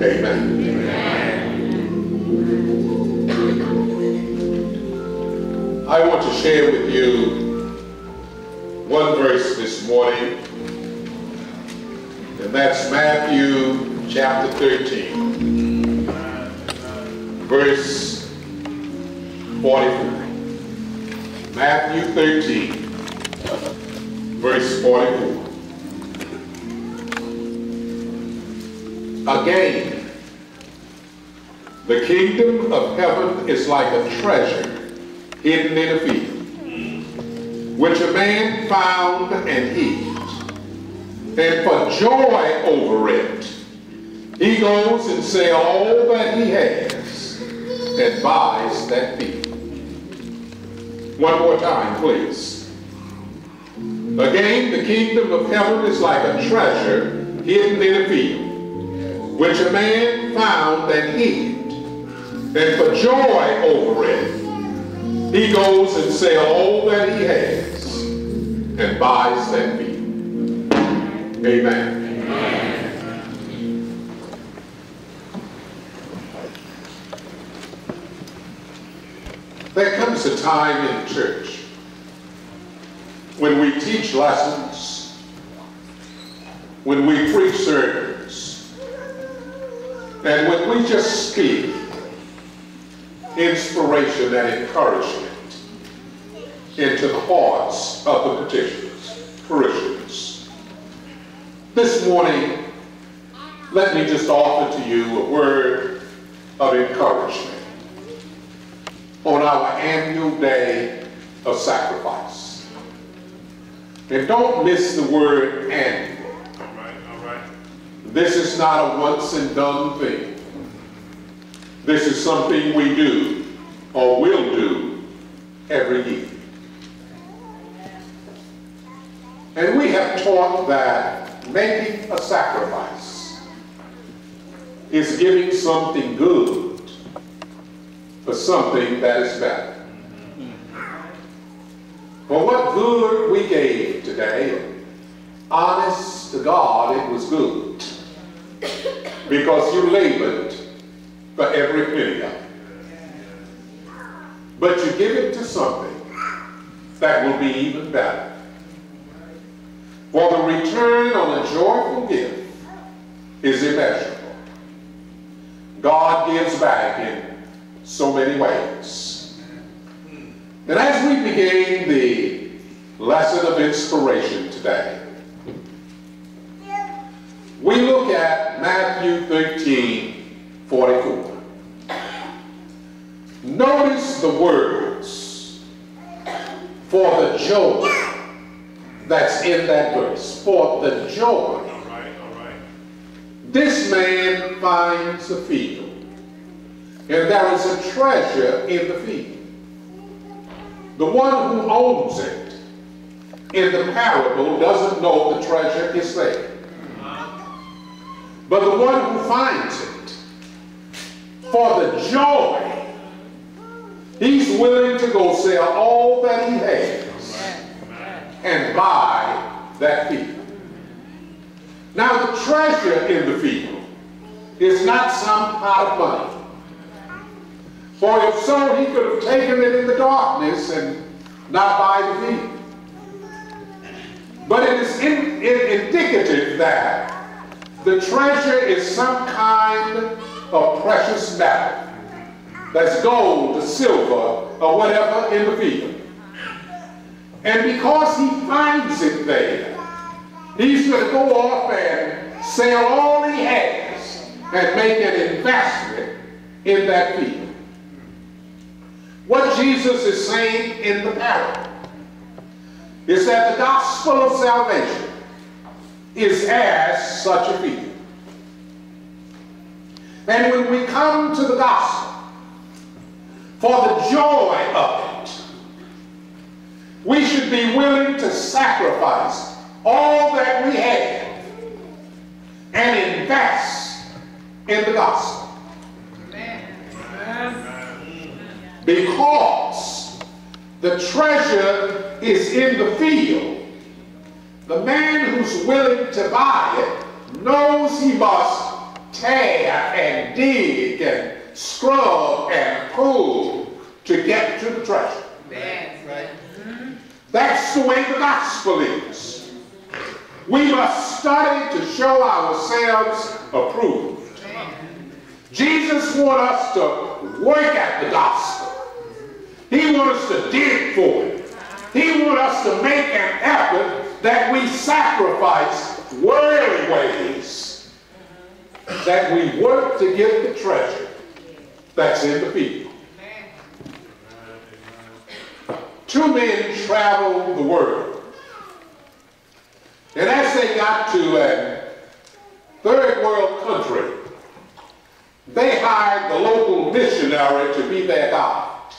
I want to share with you one verse this morning, and that's Matthew chapter 13, verse 44. Matthew 13, verse 44. Again, the kingdom of heaven is like a treasure hidden in a field, which a man found and hid. And for joy over it, he goes and sells all that he has and buys that field. One more time, please. Again, the kingdom of heaven is like a treasure hidden in a field, which a man found and hid. And for joy over it, he goes and sells all that he has and buys that field. Amen. Amen. There comes a time in church when we teach lessons, when we preach sermons, and when we just speak inspiration and encouragement into the hearts of the petitioners, parishioners. This morning, let me just offer to you a word of encouragement on our annual day of sacrifice. And don't miss the word annual. All right, all right. This is not a once and done thing. This is something we do or will do every year. And we have taught that making a sacrifice is giving something good for something that is better. For what good we gave today, honest to God, it was good. Because you labored for every penny of it. But you give it to something that will be even better. For the return on a joyful gift is immeasurable. God gives back in so many ways. And as we begin the lesson of inspiration today, we look at Matthew 13, 44. Notice the words for the joy that's in that verse. For the joy. All right, all right. This man finds a field, and there is a treasure in the field. The one who owns it in the parable doesn't know the treasure is there. But the one who finds it, for the joy, he's willing to go sell all that he has and buy that field. Now the treasure in the field is not some pot of money. For if so, he could have taken it in the darkness and not buy the field. But it is in, in, indicative that the treasure is some kind of precious metal. That's gold or silver or whatever in the field. And because he finds it there, he's going to go off and sell all he has and make an investment in that field. What Jesus is saying in the parable is that the gospel of salvation is as such a field. And when we come to the gospel for the joy of it, we should be willing to sacrifice all that we have and invest in the gospel. Because the treasure is in the field, the man who's willing to buy it knows he must tear and dig and scrub and pull to get to the treasure. That's the way the gospel is. We must study to show ourselves approved. Jesus wants us to work at the gospel. He wants us to dig for it. He wants us to make an effort that we sacrifice worldly ways, that we work to get the treasure that's in the people. Two men traveled the world. And as they got to a third world country, they hired the local missionary to be their guide.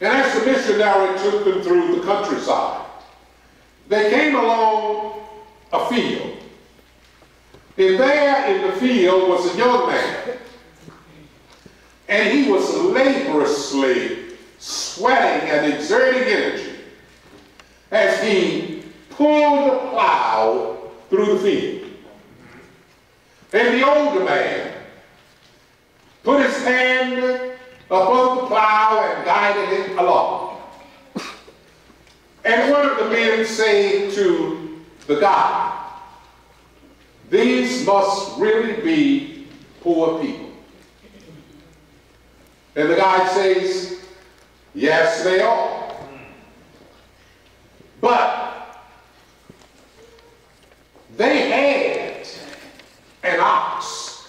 And as the missionary took them through the countryside, they came along a field. And there in the field was a young man. And he was laboriously sweating and exerting energy as he pulled the plow through the field. And the older man put his hand upon the plow and guided it along. And one of the men said to the guy, these must really be poor people. And the guy says, Yes, they are. But they had an ox.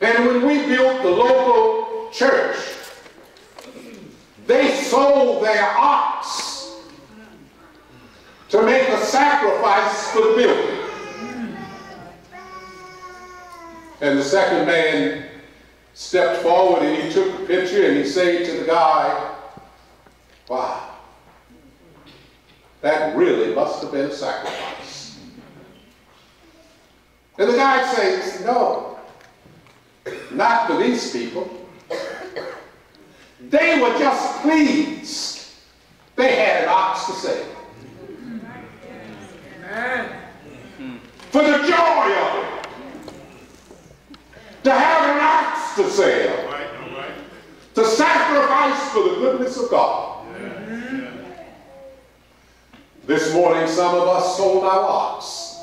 And when we built the local church, they sold their ox to make a sacrifice for the building. And the second man stepped forward and he took a picture and he said to the guy, wow, that really must have been a sacrifice. And the guy says, no, not for these people. They were just pleased. They had an ox to sell. For the joy of it. To have an ox to sell. To sacrifice for the goodness of God. This morning, some of us sold our ox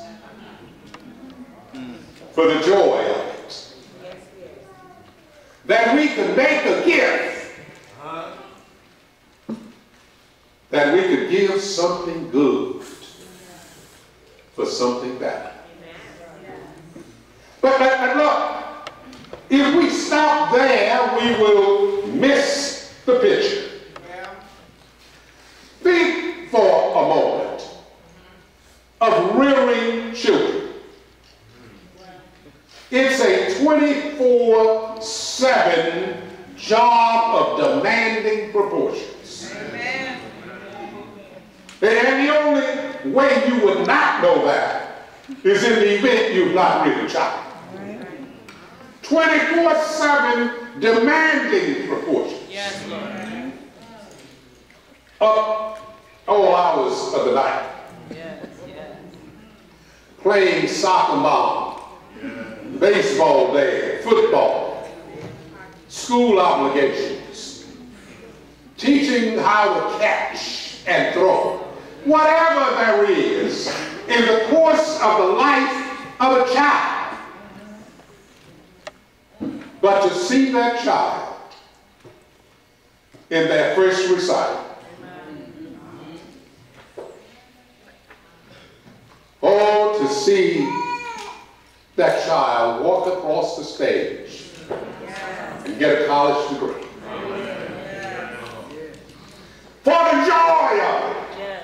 for the joy of it. That we could make a gift. That we could give something good for something better. But, but, but look, if we stop there, we will miss the picture. 24-7 job of demanding proportions. Amen. And the only way you would not know that is in the event you've not really a child. 24-7 demanding proportions. Yes, Lord. Up oh, all hours of the night. Yes, yes. Playing soccer ball baseball day, football, school obligations, teaching how to catch and throw. Whatever there is in the course of the life of a child. But to see that child in their first recital, Oh, to see that child walk across the stage and get a college degree. For the joy of it.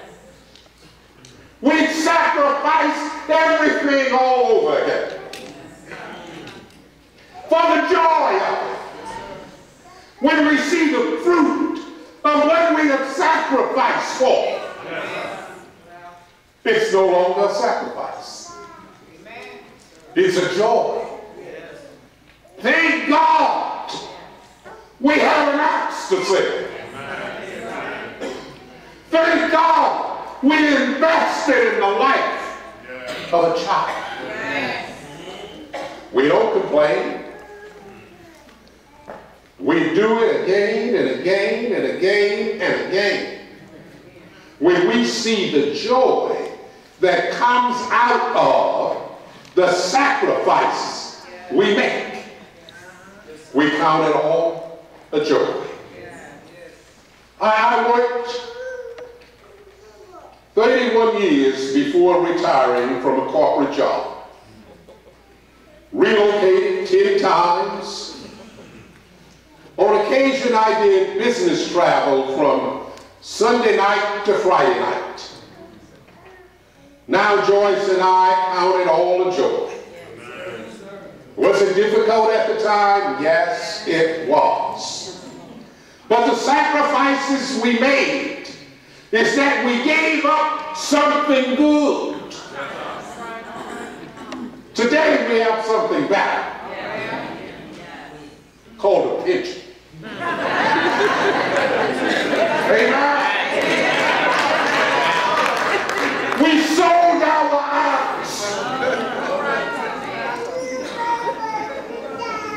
We sacrifice everything all over again. For the joy of it. When we see the fruit of what we have sacrificed for. It's no longer a sacrifice. It's a joy. Thank God we have an ox to sell. Thank God we invested in the life of a child. We don't complain. We do it again and again and again and again. When we see the joy that comes out of the sacrifices we make, we count it all a joy. I worked 31 years before retiring from a corporate job. Relocated 10 times. On occasion, I did business travel from Sunday night to Friday night. Now Joyce and I count it all a joy. Was it difficult at the time? Yes, it was. But the sacrifices we made is that we gave up something good. Today we have something better called a pension. Amen. We sold our ox.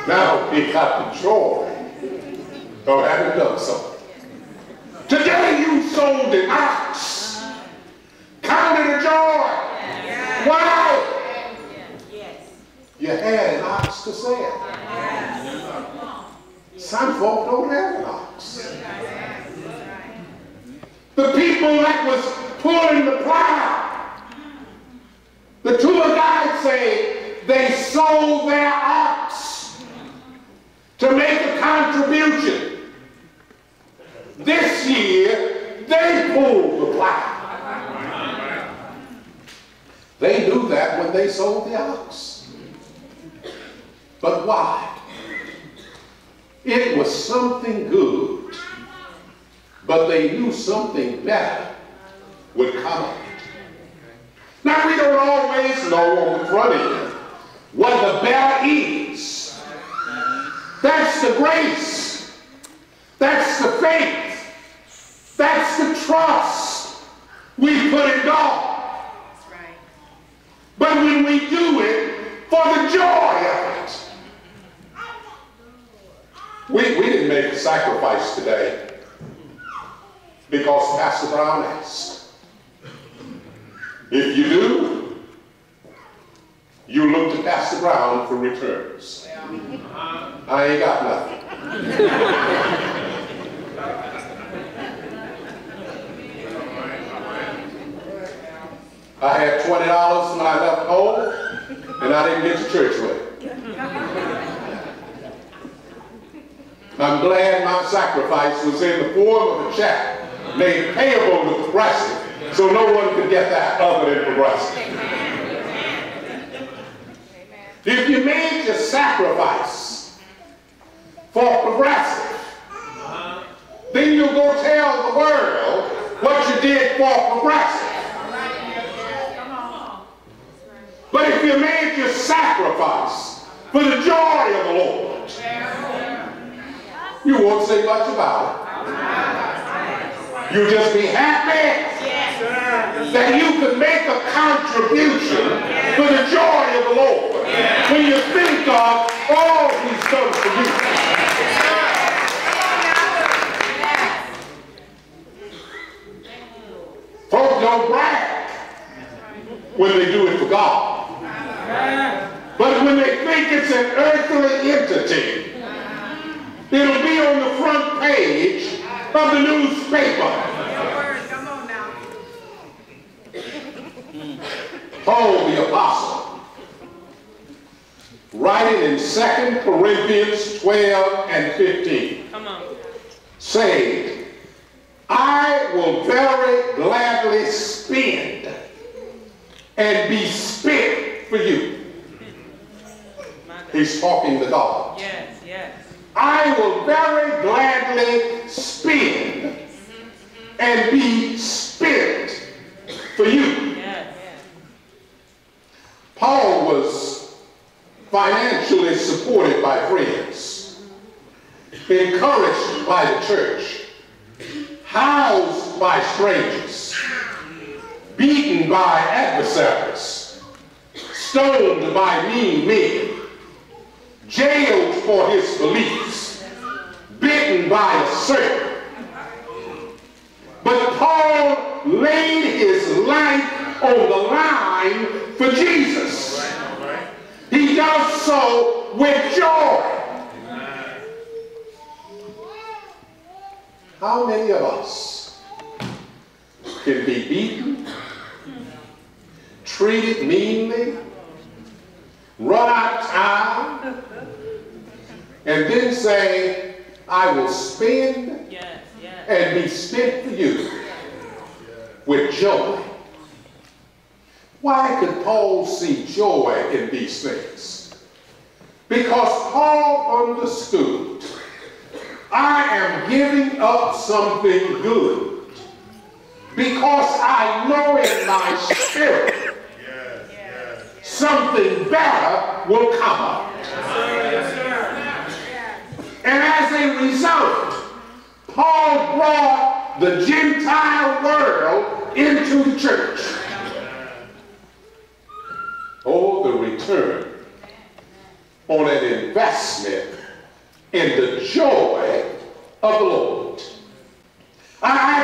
Now we got the joy of having done so. Today you sold an ox. Count it a joy. Why? You had an ox to sell. Some folk don't have an ox. The people that was pulling the plow, the tour guides say they sold their ox to make a contribution. This year, they pulled the plow. They knew that when they sold the ox. But why? It was something good, but they knew something better would come. Now, we don't always know on the front end what the better is. That's the grace. That's the faith. That's the trust we put in God. But when we do it for the joy of it, we, we didn't make a sacrifice today because Pastor Brown asked. If you do, you look to Pastor Brown for returns. I ain't got nothing. I had $20 when I left home, and I didn't get to church with it. I'm glad my sacrifice was in the form of a check made payable to Progressive, so no one could get that other than Progressive. If you made your sacrifice for Progressive, then you go tell the world what you did for Progressive. But if you made your sacrifice for the joy of the Lord, you won't say much about it. You'll just be happy that you could make a contribution for the joy of the Lord when you think of all he's done for you. Folks don't brag when they do it for God. But when they think it's an earthly entity, it'll be on the front page of the newspaper. Paul the apostle, writing in 2 Corinthians 12 and 15, Come on. saying, I will very gladly spend and be spent for you. He's talking to God. Yes, yes. I will very gladly spend and be spent for you. Yes, yes. Paul was financially supported by friends, encouraged by the church, housed by strangers, beaten by adversaries, stoned by mean men, jailed for his beliefs, bitten by a serpent. But Paul laid his life on the line for Jesus. He so with joy. How many of us can be beaten, treated meanly, run out of time, and then say, I will spend Yes, yes. and be spent for you with joy. Why could Paul see joy in these things? Because Paul understood I am giving up something good because I know in my spirit Yes, yes. something better will come up. And as a result, Paul brought the Gentile world into the church. Oh, the return on an investment in the joy of the Lord. I